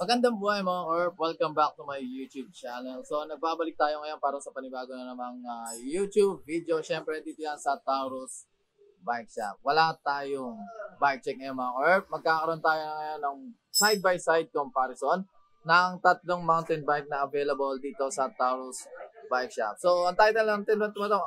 Magandang buhay mga Orp. Welcome back to my YouTube channel. So, nagbabalik tayo ngayon para sa panibago na namang ah, YouTube video. Siyempre, dito yan sa Taurus Bike Shop. Wala tayong bike check ngayon mga Orp. Magkakaroon tayo ngayon ng side-by-side comparison ng tatlong mountain bike na available dito sa Taurus Bike Shop. So, ang title ng tin ito,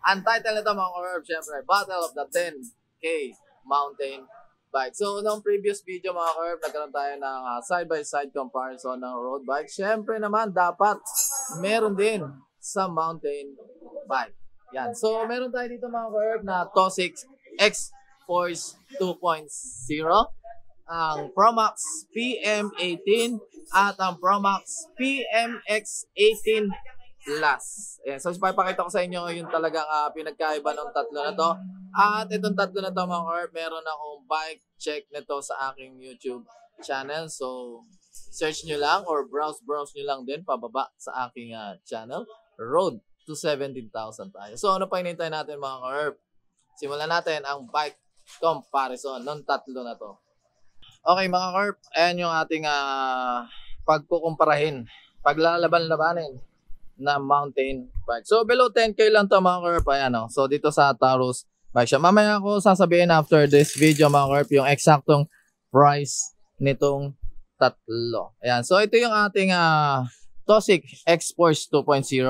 ang title nito mga Orp, siyempre, Battle of the 10K Mountain bike. So, nung previous video mga curve, nagkaroon tayo ng uh, side-by-side comparison ng road bike. Siyempre naman, dapat meron din sa mountain bike. Yan. So, meron tayo dito mga curve na Tosix X Force 2.0, ang Promax PM18 at ang Promax PMX18 Plus. Ayan. So, ipapakita ko sa inyo yung talagang uh, pinagkaiba ng tatlo na to. At itong tatlo na to mga Orb, meron akong bike check nito sa aking YouTube channel. So, search nyo lang or browse-browse nyo lang din pababa sa aking uh, channel. Road to 17,000 tayo. So, ano pa hinintay natin mga Orb? Simulan natin ang bike comparison ng tatlo na to. Okay mga Orb, ayan yung ating uh, pagkukumparahin. Paglalaban-labanin na mountain bike. So below 10k lang to mga Kerp. Ayan o. So dito sa Taurus bike shop. Mamaya ako sasabihin after this video mga Kerp yung eksaktong price nitong tatlo. Ayan. So ito yung ating uh, Tosik X-Force 2.0,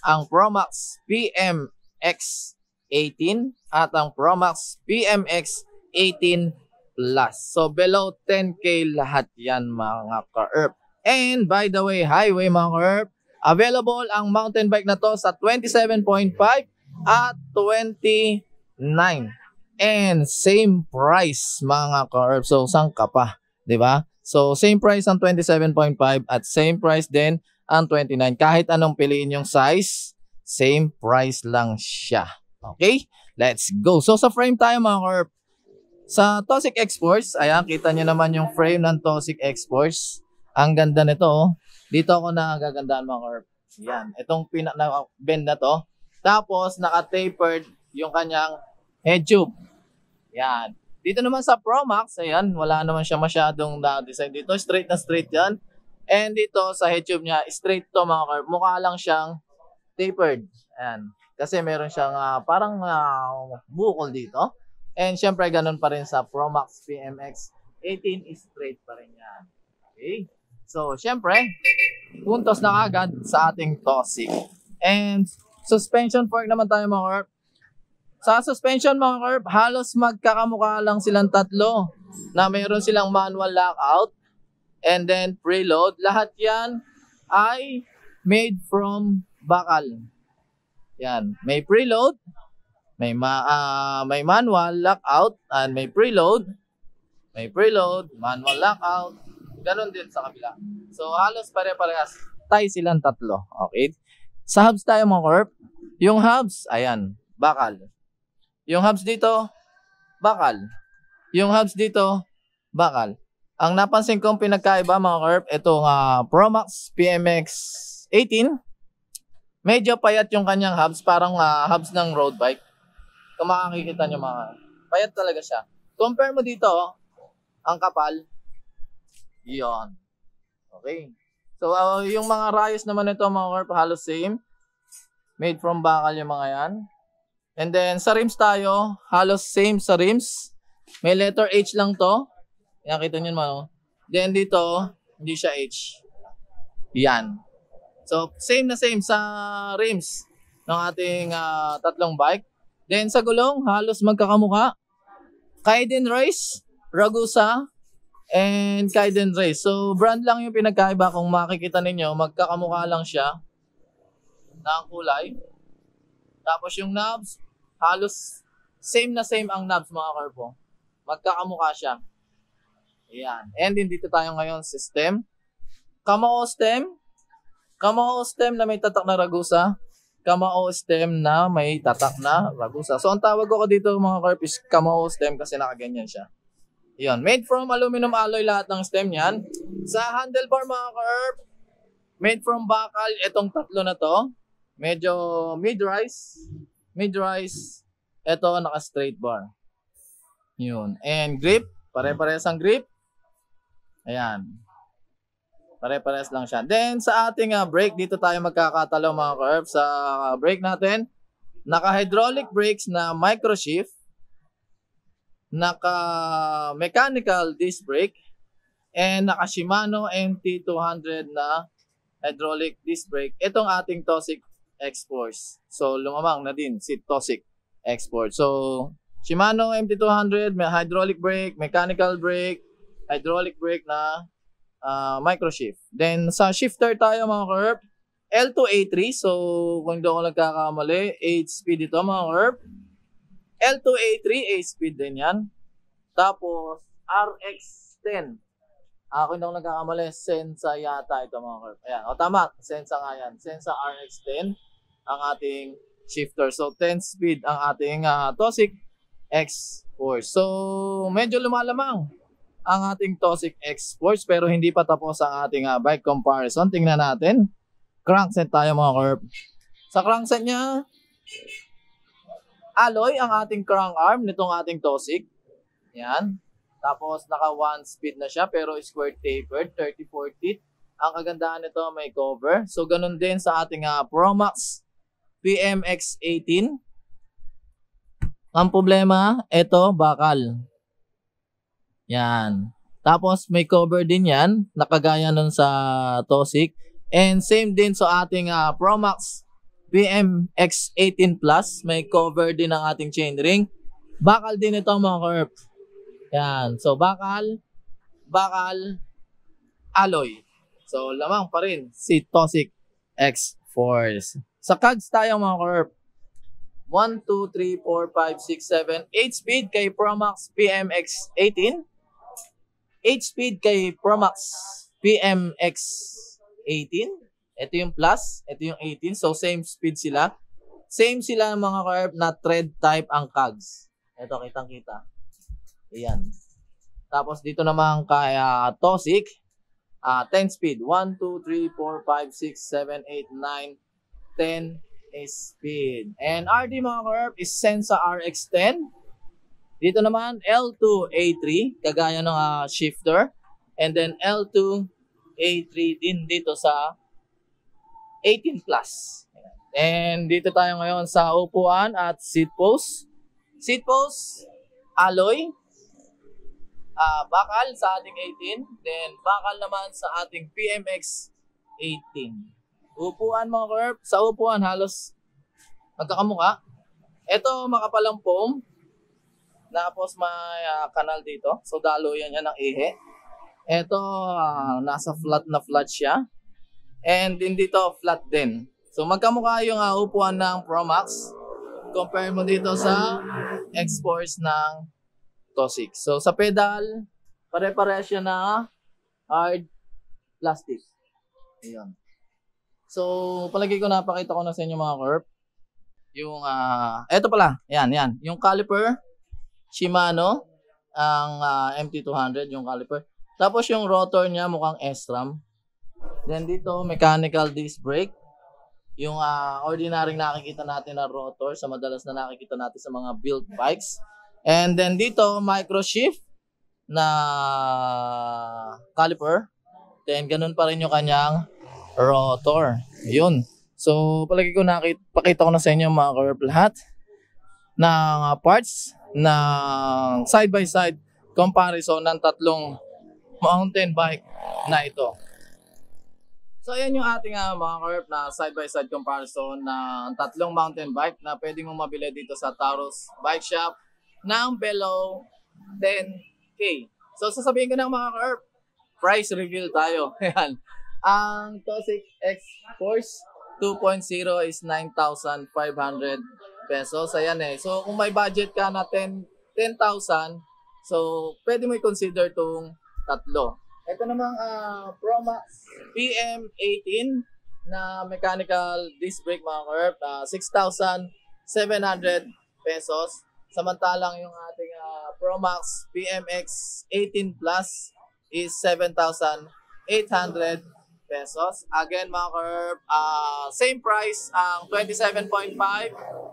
ang Promax PMX 18 at ang Promax PMX 18 Plus. So below 10k lahat yan mga ka-ERP. And by the way, highway mga ka-ERP, Available ang mountain bike na to sa 27.5 at 29. And same price mga ka So saan pa, 'di ba? So same price ang 27.5 at same price din ang 29. Kahit anong piliin yung size, same price lang siya. Okay? Let's go. So sa frame tayo mga ka Sa Tosik X-Force, ayan, kita nyo naman yung frame ng Tosik X-Force. Ang ganda nito, oh. Dito ako nagagandaan mga carp. Yan. Itong pina na bend na to. Tapos, naka-tapered yung kanyang head tube. Yan. Dito naman sa Pro Max, ayan, wala naman siya masyadong na-design dito. Straight na straight yan. And dito sa head tube niya, straight to mga carp. Mukha lang siyang tapered. Ayan. Kasi meron siyang uh, parang uh, bukol dito. And syempre, ganun pa rin sa Pro Max PMX 18 straight pa rin yan. Okay. So, syempre, puntos na agad sa ating toxic. And suspension fork naman tayo mga carp. Sa suspension mga carp, halos magkakamukha lang silang tatlo na mayroon silang manual lockout and then preload. Lahat yan ay made from bakal. Yan, may preload, may ma uh, may manual lockout and may preload, may preload, manual lockout, Ganon din sa kabila. So, halos pare-parehas. Tayo silang tatlo. Okay? Sa hubs tayo mga corp. Yung hubs, ayan, bakal. Yung hubs dito, bakal. Yung hubs dito, bakal. Ang napansin kong pinagkaiba mga corp, itong uh, Promax PMX 18, medyo payat yung kanyang hubs, parang uh, hubs ng road bike. Kung makakikita nyo mga, payat talaga siya. Compare mo dito, ang kapal, Iyon. Okay. So, uh, yung mga rayos naman nito mga carp, halos same. Made from bakal yung mga yan. And then, sa rims tayo, halos same sa rims. May letter H lang to. Yan, kita nyo naman. Oh. Then dito, hindi siya H. Yan. So, same na same sa rims ng ating uh, tatlong bike. Then sa gulong, halos magkakamuka. Kaiden Race, Ragusa, and Kaiden Race. So, brand lang yung pinagkaiba. Kung makikita ninyo, magkakamukha lang siya na kulay. Tapos yung knobs, halos same na same ang knobs mga karbo. Magkakamukha siya. Ayan. And din dito tayo ngayon system. Kamao stem. Kamao stem na may tatak na ragusa. Kamao stem na may tatak na ragusa. So ang tawag ko dito mga carp is kamao stem kasi nakaganyan siya. Yun, made from aluminum alloy lahat ng stem niyan. Sa handlebar mga curb, made from bakal itong tatlo na to. Medyo mid-rise. Mid-rise. Ito naka-straight bar. Yun. And grip, pare-parehas ang grip. Ayan. Pare-pares lang siya. Then, sa ating uh, brake, dito tayo magkakatalo mga curve. Sa uh, brake natin, naka-hydraulic brakes na micro shift, naka-mechanical disc brake, and naka-Shimano MT200 na hydraulic disc brake. Itong ating Tosic X-Force. So, lumamang na din si Tosic X-Force. So, Shimano MT200, may hydraulic brake, mechanical brake, hydraulic brake na uh, micro shift. Then sa shifter tayo mga curve, L2A3. So kung hindi ako nagkakamali, 8 speed ito mga curve. L2A3, 8 speed din yan. Tapos RX10. Ako ako nagkakamali, Sensa yata ito mga curve. Ayan, o tama, Sensa nga yan. Sensa RX10 ang ating shifter. So 10 speed ang ating uh, Tosic X4. So medyo lumalamang ang ating Tosic X Sports pero hindi pa tapos ang ating uh, bike comparison. Tingnan natin. Crankset tayo mga curb. Sa crankset niya, alloy ang ating crank arm nitong ating Tosic. Yan. Tapos naka 1 speed na siya pero square tapered, 30-40. Ang kagandahan nito may cover. So ganun din sa ating uh, Promax PMX 18. Ang problema, ito bakal. Yan. Tapos may cover din yan, nakagaya nun sa Tosic. And same din sa ating uh, Promax BMX 18 Plus, may cover din ang ating chainring. Bakal din ito mga curve. Yan. So bakal, bakal, alloy. So lamang pa rin si Tosic X Force. Sa cogs tayo mga curve. 1, 2, 3, 4, 5, 6, 7, 8 speed kay Promax BMX 18. 8 speed kay Promax PMX 18. Ito yung plus, ito yung 18. So same speed sila. Same sila mga carb na thread type ang cogs. Ito kitang kita. Ayan. Tapos dito naman kay uh, Tosic, uh, 10 speed. 1, 2, 3, 4, 5, 6, 7, 8, 9, 10 speed. And RD mga carb is Sensa RX10. Dito naman, L2A3, kagaya ng uh, shifter. And then L2A3 din dito sa 18 plus. And dito tayo ngayon sa upuan at seat post. Seat post, alloy. Uh, bakal sa ating 18. Then bakal naman sa ating PMX 18. Upuan mga curb. Sa upuan halos magkakamuka. Ito makapalang foam. Tapos may uh, kanal dito. So daluyan yan ng ihe. Ito, uh, nasa flat na flat siya. And din dito, flat din. So magkamukha yung uh, upuan ng Promax. Compare mo dito sa X-Force ng Tosic. So sa pedal, pare-pare siya na hard plastic. Ayan. So, palagi ko napakita ko na sa inyo mga curve. Yung, uh, eto pala, yan, yan. Yung caliper, Shimano, ang uh, MT200, yung caliper. Tapos yung rotor niya mukhang S-ram. Then dito, mechanical disc brake. Yung uh, ordinary nakikita natin na rotor sa madalas na nakikita natin sa mga built bikes. And then dito, micro shift na caliper. Then ganun pa rin yung kanyang rotor. Yun. So, palagi ko nakita, pakita ko na sa inyo mga curve lahat ng uh, parts ng side-by-side comparison ng tatlong mountain bike na ito. So ayan yung ating uh, mga curve na side-by-side comparison ng tatlong mountain bike na pwede mong mabili dito sa Taurus Bike Shop ng below 10K. So sasabihin ko ng mga curve, price reveal tayo. Ayan. Ang Tosic X Force 2.0 is 9,500 pesos. Ayan eh. So, kung may budget ka na 10 10,000, so, pwede mo i-consider tong tatlo. Ito namang uh, Promax PM18 na mechanical disc brake mga curve, uh, 6,700 pesos. Samantalang yung ating uh, Promax PMX 18 Plus is 7,800 pesos. Again, mga curb, uh, same price ang 27.5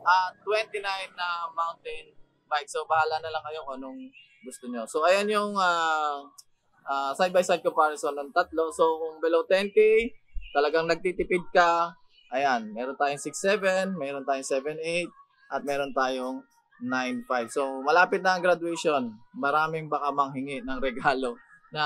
at 29 na mountain bike. So, bahala na lang kayo kung anong gusto nyo. So, ayan yung uh, ah, side-by-side comparison ng tatlo. So, kung below 10K, talagang nagtitipid ka, ayan, meron tayong 6.7, meron tayong 7.8, at meron tayong 9.5. So, malapit na ang graduation. Maraming baka manghingi ng regalo na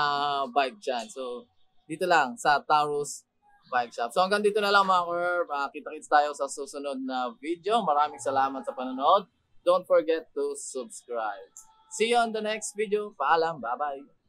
bike dyan. So, dito lang sa Taurus Bike Shop. So, hanggang dito na lang mga curve. Uh, kita-kits tayo sa susunod na video. Maraming salamat sa panonood. Don't forget to subscribe. See you on the next video. Paalam. Bye-bye.